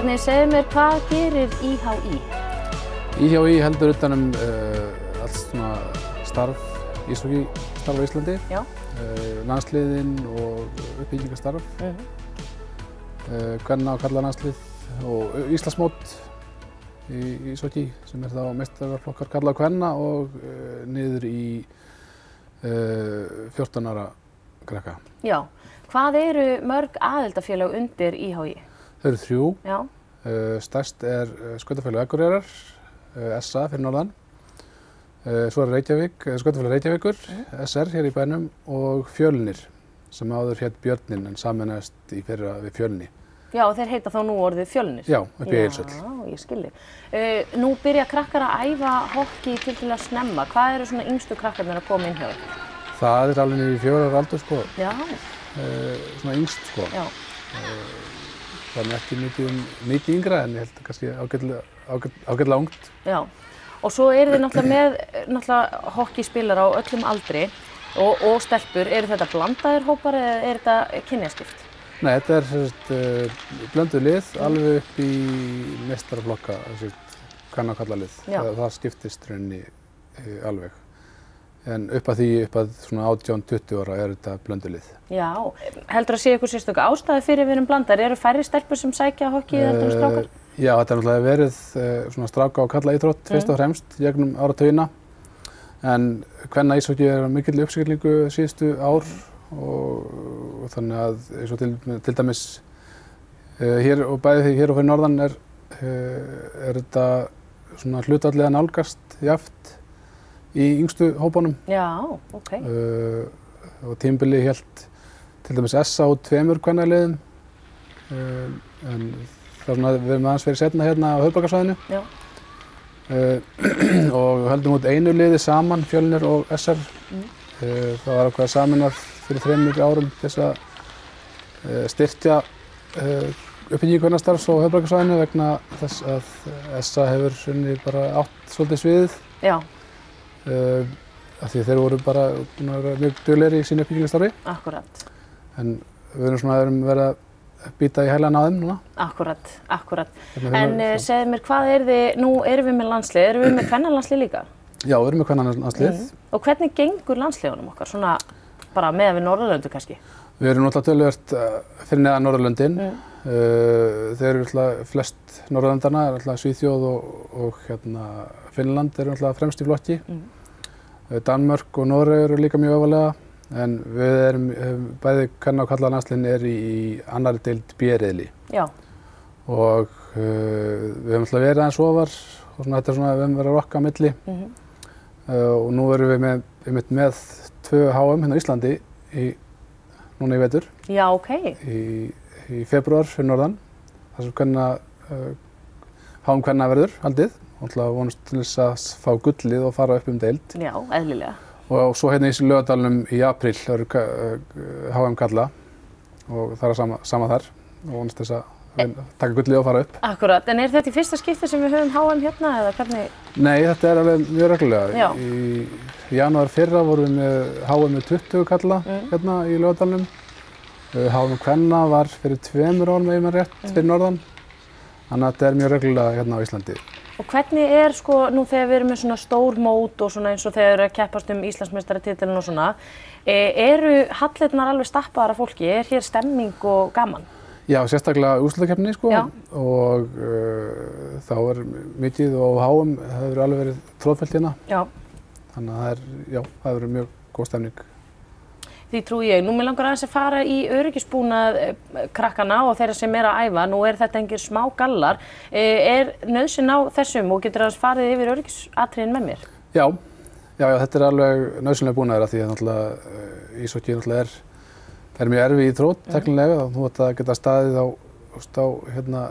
Bjarni, segðu mér, hvað gerir IHI? IHI heldur utanum uh, allt svona starf, íshoki starf á Íslandi, Já. uh, landsliðin og uppbyggingastarf, uh, hvenna og kalla landslið og Íslandsmót í íshoki sem er þá mestarflokkar kalla og hvenna og niður í uh, 14 ára krakka. Já. Hvað eru mörg aðildafélag undir IHI? Þau eru þrjú, Já. uh, stærst er uh, Skautafélag Akureyrar, uh, SA fyrir norðan, uh, svo er Reykjavík, Skautafélag Reykjavíkur, SR hér í bænum og Fjölnir sem áður hétt Björnin en samanast í fyrra við Fjölni. Já, og þeir heita þá nú orðið fjölnir. Já, upp í Eilsöll. Já, ég skilji. Nú byrja krakkar að æfa hokki til til að snemma. Hvað eru svona yngstu krakkarnir að koma inn hjá þér? Það er alveg í fjórar aldur sko, Já, svona yngst sko. já. Er ekki mikið, um, mikið yngra en ég held kannski ágætlega, ágæt, ágætlega ungt. Já, og svo eru þið náttúrulega með eh, hockeyspilar á öllum aldri og, og stelpur. Eru þetta blandaðir hópar eða er þetta kynjaskipt? Nei, þetta er uh, blöndu lið alveg upp í mestaraflokka, sérst, kann að kalla lið. Það, það skiptist rauninni uh, alveg. En upp að því, upp að svona 18-20 ára er þetta blöndu lið. Já, heldur að sé ykkur sérstöku ástæði fyrir við erum blandar? Eru færri stelpur sem sækja hockey heldur en strákar? Eh, já, þetta er náttúrulega verið uh, svona stráka og kalla íþrótt fyrst og fremst gegnum áratögina. En hvenna íshoki er mikill uppskilningu síðustu ár og, og þannig að eins og til, til dæmis uh, hér og bæði því hér og fyrir norðan er, uh, er þetta svona hlutallega nálgast jaft í yngstu hópunum Já, ok. uh, og tímbili hélt til dæmis SA og tveimur kvennaliðum uh, en það er svona við erum aðeins verið setna hérna á höfbakarsvæðinu Já. uh, og höldum út einu liði saman, Fjölnir og SR Mm. uh, það var eitthvað saminað fyrir þreymur árum til þess að uh, styrkja uh, uppbyggingu kvennastarfs á höfbakarsvæðinu vegna þess að SA hefur bara átt svolítið sviðið Já, uh, af því að þeir voru bara að vera mjög duglegri í sínu uppbyggingastarfi akkurat. en við erum svona erum verið að býta í hælan á þeim núna. Akkurat, akkurat. Hérna En uh, segðu mér, hvað er þið, nú erum við með landslið, erum við með kvennanlandslið líka? Já, við erum með hvernig landslið. Og hvernig gengur landsliðunum okkar, svona bara með við Norðurlöndu kannski? Við erum náttúrulega tölvöld uh, fyrir neðan Norðurlöndin. Mm. Uh, þeir eru náttúrulega flest er náttúrulega Svíþjóð og, og hérna, Finnland eru náttúrulega fremst í flokki. Mm. Uh, Danmörk og Noreg eru líka mjög ofalega. En við erum, um, bæði hvernig og kalla landsliðin er í, í annari deild B-riðli. Já, Og uh, við höfum náttúrulega verið aðeins ofar og svona, þetta er svona, við höfum verið að rokka á milli. mhm, Uh, og nú erum við með, einmitt með tvö HM hérna á Íslandi í, núna í vetur, já, ok. í, í februar fyrir norðan. Það sem hvenna, uh, HM hvenna verður haldið og ætla vonast til þess að fá gullið og fara upp um deild. Já, eðlilega. Og svo hérna í lögadalunum í april uh, HM kalla og það er sama, sama þar og vonast þess að taka gullið og fara upp. Akkurat, en er þetta í fyrsta skipti sem við höfum HM hérna eða hvernig? Nei, þetta er alveg mjög reglulega. Já. Í janúar fyrra vorum við með HM með 20 kalla Mm. hérna í Ljóðdalunum. HM Kvenna var fyrir tveimur árum eða rétt Mm. fyrir norðan. Þannig að þetta er mjög reglulega hérna á Íslandi. Og hvernig er sko, nú þegar við erum með svona stór mót og svona eins og þegar við erum að keppast um Íslandsmeistaratitilin og svona, e, eru hallirnar alveg stappaðar af fólki? Er hér stemming og gaman? Já, sérstaklega úrslutakeppni sko Já. og uh, þá er mikið og á HM það hefur alveg verið tróðfælt hérna. Já. Þannig að það er, já, það hefur verið mjög góð stemning. Því trú ég. Nú mér langar aðeins að fara í öryggisbúnað eh, krakkana og þeirra sem er að æfa. Nú er þetta engir smá gallar. E, er nöðsinn á þessum og getur aðeins farið yfir öryggisatriðin með mér? Já, já, já, þetta er alveg nöðsynlega búnaður af því að náttúrulega uh, ísokki náttúrulega er, er mjög erfið í Mhm. teknilega þú ert að geta staðið á, á hérna,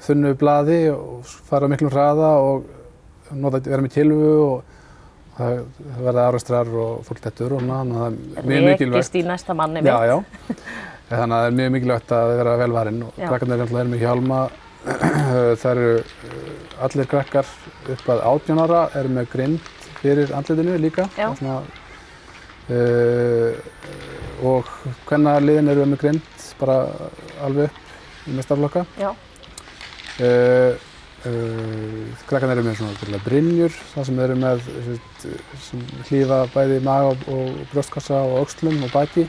þunnu blaði og fara miklum hraða og nota, vera með kilvu og það, það verða árastrar og fólk dettur og þannig að það er mjög mikilvægt. Rekist í næsta manni Já, já. Þannig að það er mjög mikilvægt að vera velvarinn og krakkarnir eru með hjálma. það eru uh, allir krakkar upp að 18 ára eru með grind fyrir andlitinu líka. Svona, uh, og hvenna liðin eru með grind bara alveg upp í mestarflokka. Já. Uh, uh, krakkarnir eru með svona brinjur, það sem eru með sett, sem hlýfa bæði maga og, brjóstkassa og aukslum og baki.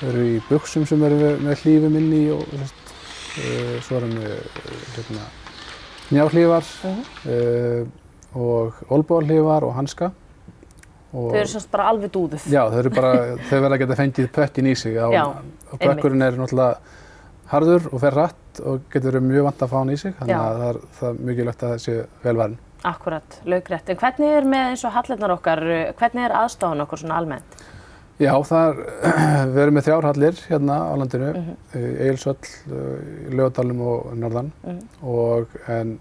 Þau eru í buksum sem eru með, með hlýfum inn í og uh, svo erum við hérna, njáhlífar Mhm. og olbúarhlífar og hanska. Og, Þau eru semst bara alveg dúðuð. Já, þau eru verða að geta fengið pöttin í sig á, Já, og bökkurinn er náttúrulega harður og fer rætt og getur verið mjög vant að fá hann í sig, þannig að það er, það er mikilvægt að það sé velværin. Akkurat, laugrætt. En hvernig er með eins og hallarnar okkar, hvernig er aðstofan okkur svona almennt? Já, það er, við erum með þrjár hallir hérna á landinu, mm. -hmm. Eilsöll, í Lögadalum og Norðan Mhm. og en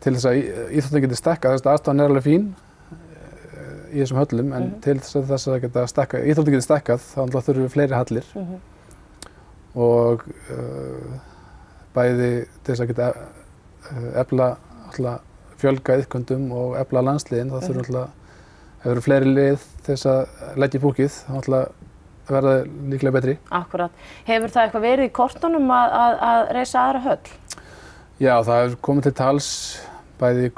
til þess að íþróttin geti stekkað, þess að aðstofan er alveg fín eh, í þessum höllum, en Mhm. til þess að þess að geta stekkað, íþróttin geti stekkað, þá þurfum við fleiri hallir Mhm. Og uh, bæði til þess að geta uh, efla alltaf, fjölga yðkundum og efla landsliðin þá Mhm. þurfum alltaf ef það eru fleiri lið til þess að leggja í búkið þá alltaf verða líklega betri. Akkurat. Hefur það eitthvað verið í kortunum að, að, að reysa aðra höll? Já, það er komið til tals bæði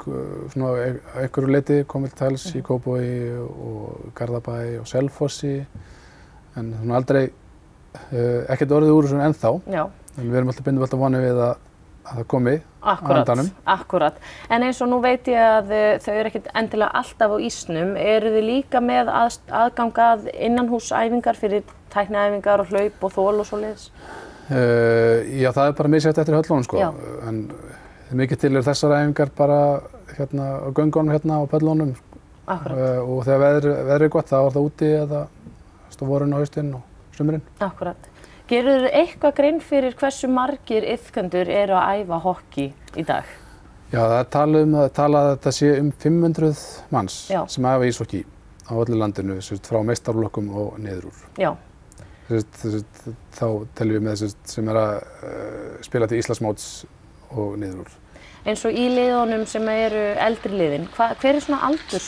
svona á einhverju leiti komið til tals í Kópói og Garðabæ og Selfossi en svona aldrei ekkert orðið úr þessu ennþá Já, en við erum alltaf bindum alltaf vonið við að, að það komi akkurat, akkurat. En eins og nú veit ég að uh, þau eru ekkert endilega alltaf á ísnum. Eru þið líka með að, aðgang að innanhúsæfingar fyrir tækniæfingar og hlaup og þól og svoleiðis? Uh, já, það er bara misjætt eftir höllunum sko. Já. En mikið til er þessar æfingar bara hérna á göngunum hérna á Akkurat, uh, og þegar veðri, veðri er gott þá er það úti eða vorun og haustinn og sumurinn. akkurat. Gerur eitthvað grein fyrir hversu margir yfkendur eru að æfa hokki í dag? Já, það er talað um að, talað að þetta sé um 500 manns Já. sem hafa ísokki á öllu landinu sérst, frá meistarflokkum og niður úr. Já, Sérst, sérst, þá teljum við með sérst, sem er að uh, spila til Íslandsmóts og niður úr. eins og í liðunum sem eru eldri liðin, hva, hver er svona aldurs,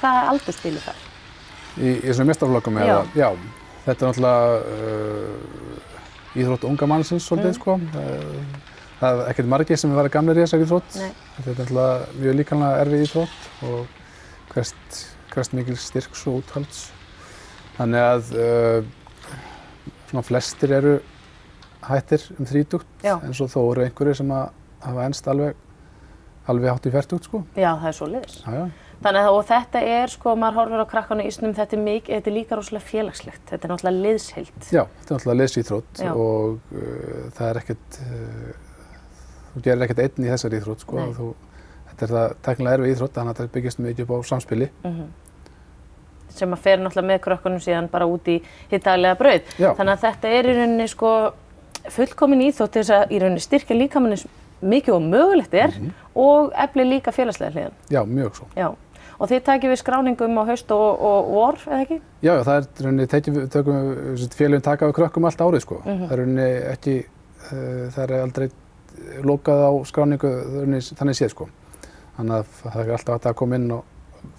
hvað er aldurspilu þar? Í, í þessum mestarflokkum eða, já, þetta er náttúrulega uh, íþrótt unga mannsins svolítið, Mm. sko. Það er ekkert margir sem verða gamlir í þessari íþrótt. Nei. Þetta er náttúrulega mjög líkanlega erfið íþrótt og krest, krest mikil styrks og úthalds. Þannig að uh, svona flestir eru hættir um þrítugt, Já. en svo þó eru einhverjir sem að hafa ennst alveg, alveg hátt í færtugt, sko. Já, það er svo liðs. Já, já. Þannig að þetta er, sko, maður horfir á krakkanu í ísnum, þetta er, mik, þetta er líka rosalega félagslegt, þetta er náttúrulega liðsheild. Já, þetta er náttúrulega leysíþrótt Já. og uh, það er ekkert, uh, þú gerir ekkert einn í þessari íþrótt sko. Þú, þetta er það teknilega erfið íþrótt, þannig að þetta byggist mikið upp á samspili. sem að fer náttúrulega með krökkunum síðan bara út í hitt daglega brauð. Já. Þannig að þetta er í rauninni sko fullkomin íþótt til þess að í rauninni styrkja líkamannis mikið og mögulegt er Mhm. og efli líka félagslega hliðan. Já, mjög svo. Já. Og þið takið við skráningum á haust og, og vor, eða ekki? Já, já, það er rauninni, félagin taka við krökkum allt árið sko. Mhm. Það er rauninni ekki, uh, það er aldrei lokað á skráningu rauninni þannig séð sko. Þannig að það er alltaf að koma inn og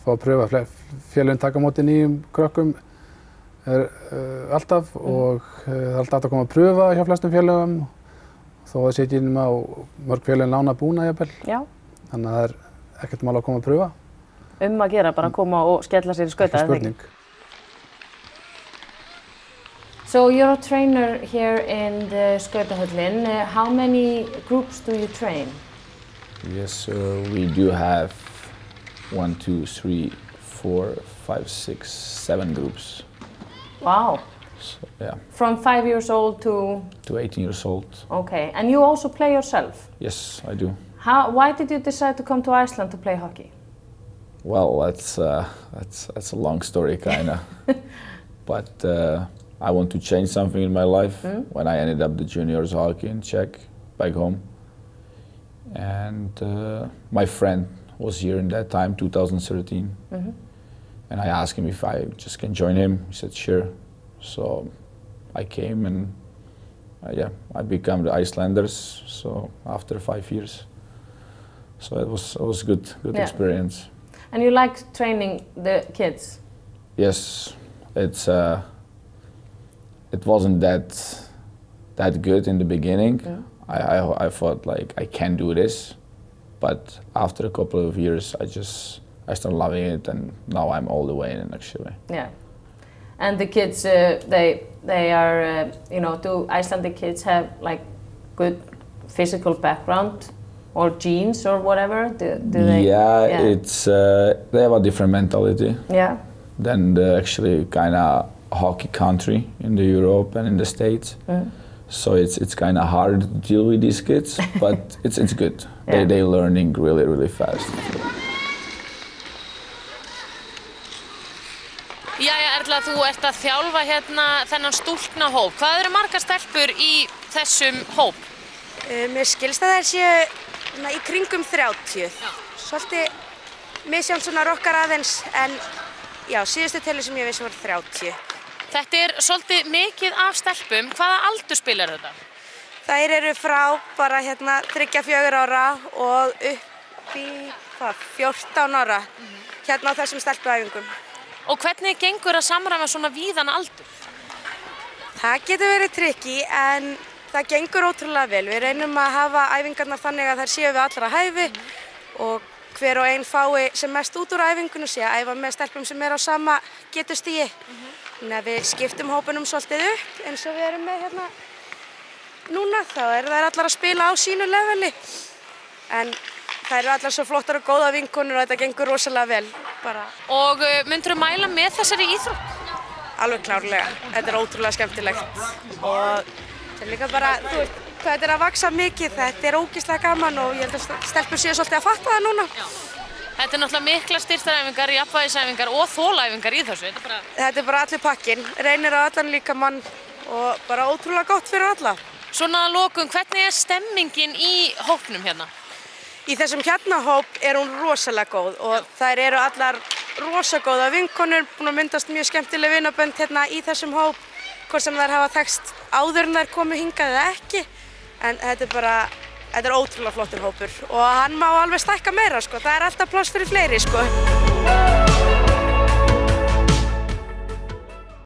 fá að pröfa. Félagin taka móti nýjum krökkum er uh, alltaf og uh, það er alltaf að koma að pröfa hjá flestum félagum þó að það sé ekki innum á mörg félagin lána búna jafnvel. Já. Þannig að það er ekkert mál að koma að pröfa. Um að gera, bara að koma og skella sér í skauta, eða ekki? So you're a trainer here in the Skautahöllin. Uh, how many groups do you train? Yes, uh, we do have one, two, three, four, five, six, seven groups. Wow. So, yeah, From five years old to, to 18 years old. okay. And you also play yourself? Yes, I do. How, why did you decide to come to Iceland to play hockey? Well, that's uh, that's that's a long story, kinda. but uh, I want to change something in my life. When I ended up the juniors hockey in Czech, back home, and uh, my friend was here in that time, 2013, and I asked him if I just can join him. He said sure. So I came and uh, yeah, I became the Icelanders. So after five years, so it was it was good good Yeah. experience. And you like training the kids? Yes, it's uh, it wasn't that that good in the beginning. I, I, I thought like I can do this, but after a couple of years, I just I started loving it, and now I'm all the way in actually. Yeah. And the kids, uh, they they are, uh, you know, do Icelandic kids have like good physical background or genes or whatever? Do, do they? yeah, it's uh, they have a different mentality Yeah. than the actually kind of hockey country in the Europe and in the States. So it's it's kind of hard to deal with these kids, but it's it's good. Yeah. They they learning really really fast. Erla, þú ert að þjálfa hérna þennan stúlknahóp. Hvað eru margar stelpur í þessum hóp? Uh, Mér skilst að þær séu svona, í kringum 30. Svolítið misjánt svona rokkar aðeins en já, síðustu tölu sem ég vissi voru 30. Þetta er svolítið mikið af stelpum. Hvaða aldur spilar þetta? Þær eru frá bara hérna 34 ára og upp í hvað, 14 ára hérna á þessum stelpuæfingum. Og hvernig gengur að samræma svona víðan aldur? Það getur verið trikki en það gengur ótrúlega vel. Við reynum að hafa æfingarnar þannig að þær séu við allra hæfi og hver og einn fái sem mest út úr æfingunum sé að æfa með stelpum sem er á sama getustígi. Þannig að við skiptum hópunum svolítið upp eins og við erum með hérna núna. Þá eru þær allar að spila á sínu leveli. En þær eru allar svo flottar og góða vinkonur og þetta gengur rosalega vel. Bara Og uh, myndur þú mæla með þessari íþrótt? Alveg klárlega. Þetta er ótrúlega skemmtilegt og þetta er líka bara, þú veist, hvað þetta er að vaksa mikið, þetta er ógeðslega gaman og ég held að stelpur séu svolítið að fatta það núna. Þetta er náttúrulega mikla styrtaræfingar, jafnvægisæfingar og þólæfingar í þessu. Þetta er bara... Þetta er bara allir pakkin, reynir á allan líka mann og bara ótrúlega gott fyrir alla. Svona að lokum, hvernig er stemmingin í hópnum hérna? Í þessum hérna hóp er hún rosalega góð og þær eru allar rosagóða vinkonur, búin að myndast mjög skemmtileg vinabönd hérna í þessum hóp, hvort sem þær hafa tekst áður en þær komu hingað eða ekki, en þetta er bara, þetta er ótrúlega flottur hópur og hann má alveg stækka meira sko, það er alltaf pláss fyrir fleiri sko.